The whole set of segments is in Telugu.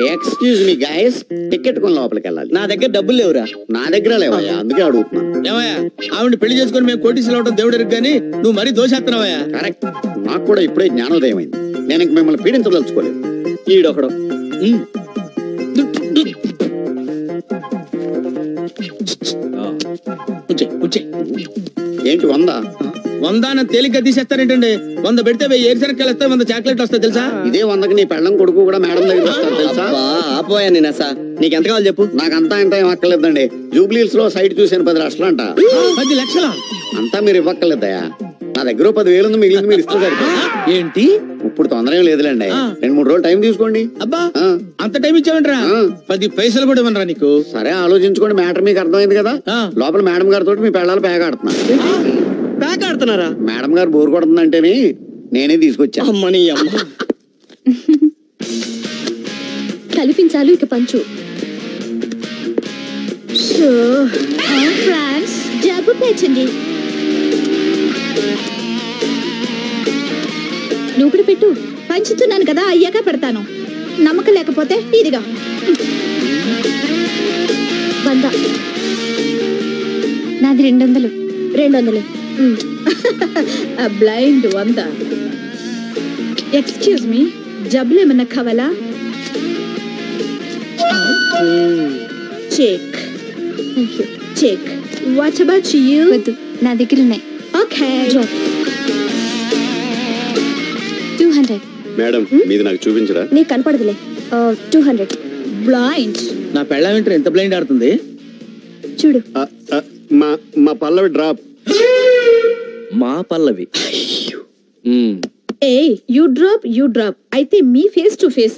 ఎక్స్క్యూజ్ మీ గాయస్ టికెట్ కొని లోపలికి వెళ్ళాలి. నా దగ్గర డబ్బులు లేవురా. నా దగ్గర లేవయ్యా. అందుకే అడుగుతున్నా ఏమయ్యా? ఆవిడ పెళ్ళి చేసుకుని మేము కోటీసులు అవడం దేవుడు కానీ నువ్వు మరీ దోషేస్తున్నావయ్యా కరెక్ట్ నాకు కూడా ఇప్పుడే జ్ఞానోదయం అయింది. నేను ఇంక మిమ్మల్ని పీడించదలుచుకోలేదు. ఈడొకడు. ఏంటి వందా? వందాన తేలిగ్గా తీసేస్తారేంటండి? వంద పెడితే వెయ్యి ఏరిసరికి వస్తాయి వంద చాక్లెట్ వస్తాయి తెలుసా? ఇదే వందకి నీ పెళ్ళం కొడుకు కూడా మేడం దగ్గర తెలుసా? ఆపోయా నేను అసా నీకెంత కావాలి చెప్పు? నాకంతా ఇంత ఏం అక్కర్లేదండి. జూబ్లీస్లో సైట్ చూసాను పది లక్షలు అంట. పది లక్షల? అంతా మీరు ఇవ్వక్కర్లేదయా నా దగ్గర ఓ పదివేలు ఉంది మిగిలింది మీరు ఇస్తే సరిపోతుంది ఏంటి? ఇప్పుడు తొందర ఏం లేదులేండి. రెండు మూడు రోజులు టైం తీసుకోండి. అబ్బా. అంత టైం ఇచ్చావంటరా? ఆ. పది పైసలు కూడా ఇవ్వనరా నీకు. సరే ఆలోచించుకోండి మ్యాటర్ మీకు అర్థమైంది కదా. లోపల మేడం గారితో మీ పెళ్ళాలు పేగాడుతున్నా. ప్యాక్ ఆడుతున్నారా? మేడం గారు బోర్ కొడుతుందంటేనే నేనే తీసుకొచ్చా. అమ్మని అమ్మ. కల్పించాలు ఇక పంచు. ఫ్రాన్స్ జబ్బు పేర్చండి. నువ్వు కూడా పెట్టు. పంచుతున్నాను కదా అయ్యాక పెడతాను. నమ్మకం లేకపోతే ఇదిగా. వంద. నాది రెండు వందలు రెండు వందలు బ్లైండ్ వంద ఎక్స్క్యూజ్ మీ జబ్బులు ఏమన్నా కావాలా? Check check what about you వద్దు నా దగ్గర ఉన్నాయి ఓకే టూ హండ్రెడ్ మేడం మీది నాకు చూపించరా? నీకు కనపడదులే. టూ హండ్రెడ్ బ్లైండ్ నా పెళ్ళ వింటారు ఎంత బ్లైండ్ ఆడుతుంది? చూడు. మా మా పల్లవి డ్రాప్. మా Pallavi. Um. A you drop you drop అయితే మీ face to face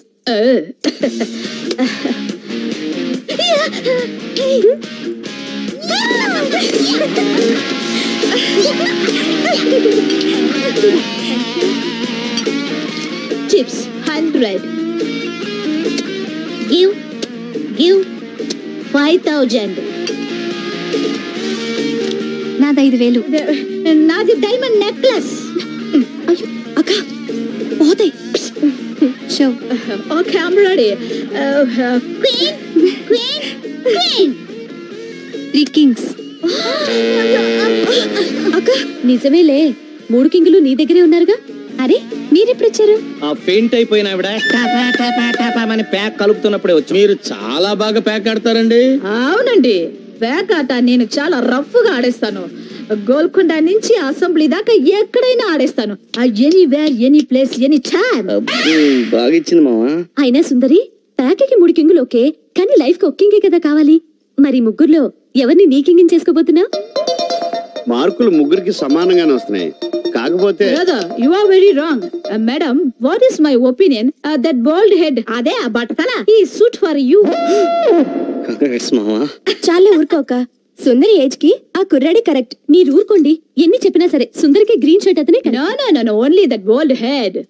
chips hundred give give five thousand నాది ఐదు వేలు. నాది డైమండ్ నెక్లెస్. అయ్యో అక్క పోతాయి. Show okay I'm ready queen queen queen. Three kings. అక్క నిజమేలే. మూడు కింగులు నీ దగ్గరే ఉన్నారుగా? అరే మీరెప్పుడు వచ్చారు ఆ ఫెయింట్ అయిపోయిన ఆవిడ. ప్యాక్ కలుపుతున్నప్పుడే వచ్చి. మీరు చాలా బాగా ప్యాక్ ఆడతారండి. అవునండి. బ్యాక్ ఆట నేను చాలా రఫ్గా ఆడేస్తాను. గోల్కొండ నుంచి అసెంబ్లీ దాకా ఎక్కడైనా ఆడేస్తాను. Anywhere any place any time. బాగా ఇచ్చింది మావా. అయినా సుందరి ప్యాకకి మూడు కింగులు ఓకే కానీ లైఫ్కి ఒక్కింగే కదా కావాలి. మరి ముగ్గురులో ఎవరిని నీ కింగిని చేసుకోబోతున్నావు? మార్కులు ముగ్గురికి సమానంగానే వస్తున్నాయి. కాకపోతే brother you are very wrong madam what is my opinion that bold head అదే ఆ బట్టతల. ఈ సూట్ ఫర్ యూ చాలే ఊరుకోక. సుందరి ఏజ్కి ఆ కుర్రాడే కరెక్ట్ మీరు ఊరుకోండి. ఎన్ని చెప్పినా సరే సుందరికి గ్రీన్ షర్ట్ అతనే correct. No no no only that bold head